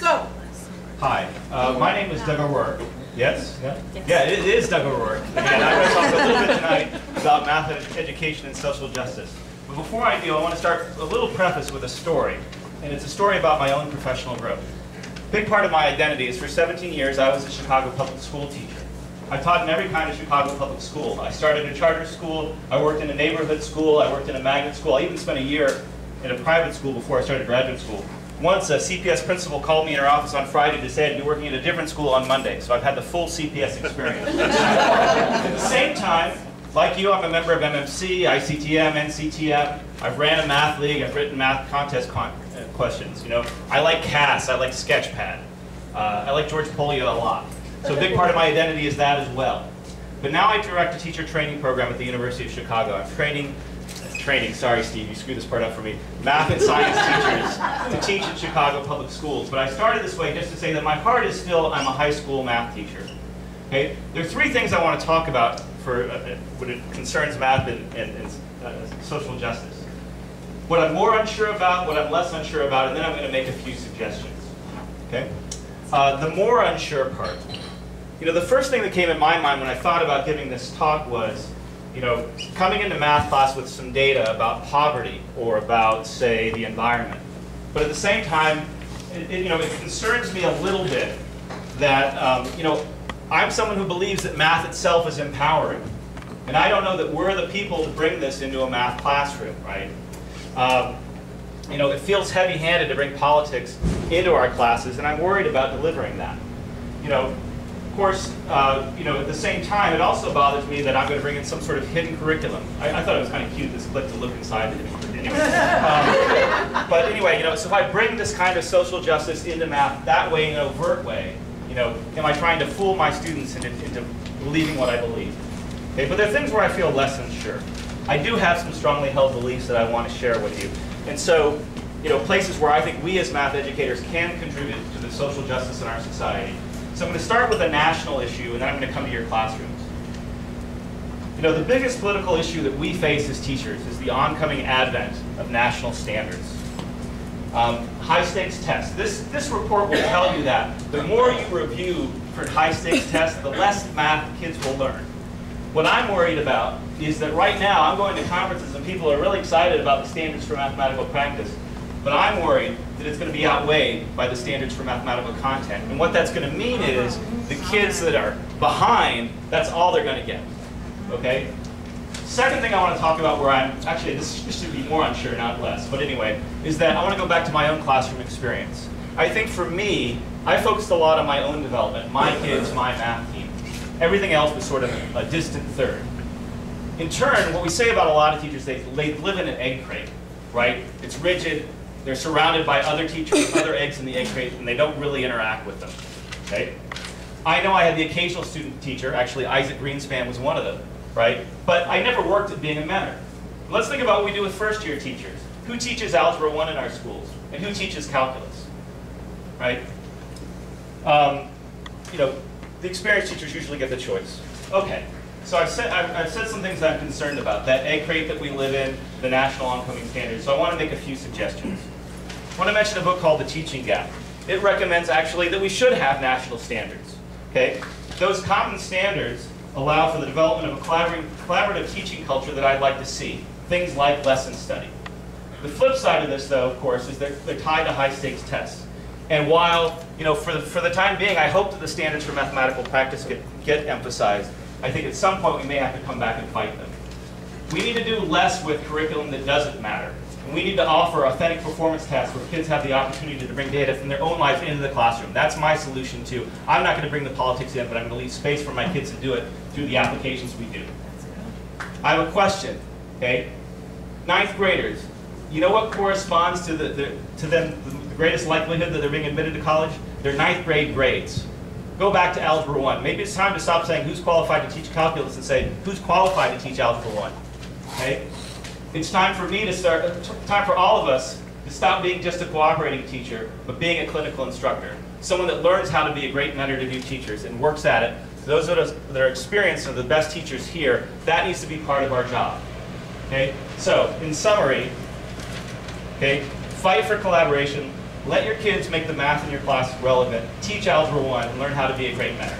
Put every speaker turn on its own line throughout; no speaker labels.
Go.
Hi, uh, my name is Doug O'Roark. Yes? Yeah, yeah it is Doug O'Roark. And I'm going to talk a little bit tonight about math ed- education and social justice. But before I do, I want to start a little preface with a story. And it's a story about my own professional growth. A big part of my identity is for 17 years I was a Chicago public school teacher. I taught in every kind of Chicago public school. I started a charter school, I worked in a neighborhood school, I worked in a magnet school, I even spent a year in a private school before I started graduate school. Once a CPS principal called me in her office on Friday to say I'd be working at a different school on Monday, so I've had the full CPS experience. at the same time, like you, I'm a member of MMC, ICTM, NCTM. I've ran a math league, I've written math contest con uh, questions. You know, I like CAS, I like Sketchpad. Uh, I like George Polya a lot. So a big part of my identity is that as well. But now I direct a teacher training program at the University of Chicago. I'm training, training, sorry Steve, you screwed this part up for me, math and science teachers to teach in Chicago public schools. But I started this way just to say that my heart is still, I'm a high school math teacher. Okay? There are three things I want to talk about for uh, uh, when it concerns math and, and, and uh, social justice. What I'm more unsure about, what I'm less unsure about, and then I'm going to make a few suggestions. Okay? Uh, the more unsure part. You know, the first thing that came in my mind when I thought about giving this talk was, you know, coming into math class with some data about poverty or about, say, the environment. But at the same time, it, it, you know, it concerns me a little bit that, um, you know, I'm someone who believes that math itself is empowering. And I don't know that we're the people to bring this into a math classroom, right? Um, you know, it feels heavy-handed to bring politics into our classes, and I'm worried about delivering that. You know, of course, uh, you know, at the same time, it also bothers me that I'm going to bring in some sort of hidden curriculum. I, I thought it was kind of cute, this clip to look inside the hidden curriculum. Anyway. Um, but anyway, you know, so if I bring this kind of social justice into math that way, in an overt way, you know, am I trying to fool my students into, into believing what I believe? Okay, but there are things where I feel less than sure. I do have some strongly held beliefs that I want to share with you. And so, you know, places where I think we as math educators can contribute to the social justice in our society. So I'm going to start with a national issue, and then I'm going to come to your classrooms. You know, the biggest political issue that we face as teachers is the oncoming advent of national standards. Um, high stakes tests. This, this report will tell you that the more you review for high stakes tests, the less math kids will learn. What I'm worried about is that right now I'm going to conferences and people are really excited about the standards for mathematical practice, but I'm worried that it's going to be outweighed by the standards for mathematical content. And what that's going to mean is the kids that are behind, that's all they're going to get. Okay? Second thing I want to talk about where I'm, actually this, should be more unsure, not less, but anyway, is that I want to go back to my own classroom experience. I think for me, I focused a lot on my own development, my kids, my math team. Everything else was sort of a distant third. In turn, what we say about a lot of teachers, they, they live in an egg crate, right? It's rigid, they're surrounded by other teachers, other eggs in the egg crate, and they don't really interact with them, okay? I know I had the occasional student teacher, actually Isaac Greenspan was one of them, right? But I never worked at being a mentor. Let's think about what we do with first year teachers. Who teaches Algebra 1 in our schools? And who teaches calculus, right? Um, you know, the experienced teachers usually get the choice. Okay, so I've said, I've, I've said some things that I'm concerned about. That egg crate that we live in, the national oncoming standards. So I want to make a few suggestions. I want to mention a book called The Teaching Gap. It recommends actually that we should have national standards. Okay, Those common standards allow for the development of a collaborative, teaching culture that I'd like to see. Things like lesson study. The flip side of this, though, of course, is they're, they're tied to high-stakes tests. And while, you know, for the, for the time being, I hope that the standards for mathematical practice get, get emphasized, I think at some point we may have to come back and fight them. We need to do less with curriculum that doesn't matter. And we need to offer authentic performance tests where kids have the opportunity to bring data from their own lives into the classroom. That's my solution to, I'm not going to bring the politics in, but I'm going to leave space for my kids to do it through the applications we do. I have a question, okay? Ninth graders, you know what corresponds to, the, the to them the greatest likelihood that they're being admitted to college? Their ninth grade grades. Go back to Algebra 1. Maybe it's time to stop saying who's qualified to teach calculus and say who's qualified to teach Algebra 1. Okay? It's time for me to start, time for all of us to stop being just a cooperating teacher, but being a clinical instructor. Someone that learns how to be a great mentor to new teachers and works at it. Those that are experienced are the best teachers here, that needs to be part of our job. Okay? So, in summary, okay, fight for collaboration, let your kids make the math in your class relevant, teach Algebra 1, and learn how to be a great mentor.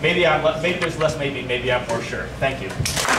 Maybe, I'm, maybe there's less maybe, maybe I'm more sure. Thank you.